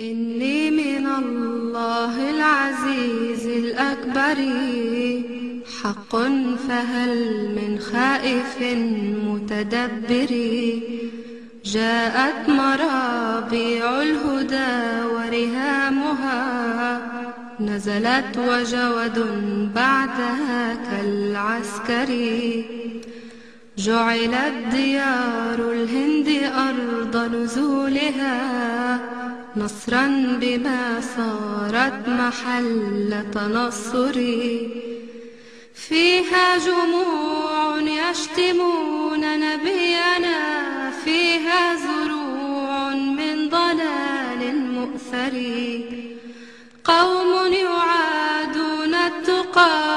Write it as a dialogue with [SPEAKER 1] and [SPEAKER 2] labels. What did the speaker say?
[SPEAKER 1] إني من الله العزيز الأكبر. حق فهل من خائف متدبر. جاءت مرابيع الهدى ورهامها. نزلت وجود بعدها كالعسكر. جعلت ديار الهند أرض نزولها نصرا بما صارت محل تنصري فيها جموع يشتمون نبينا فيها زروع من ضلال مؤثر. قوم يعادون التقى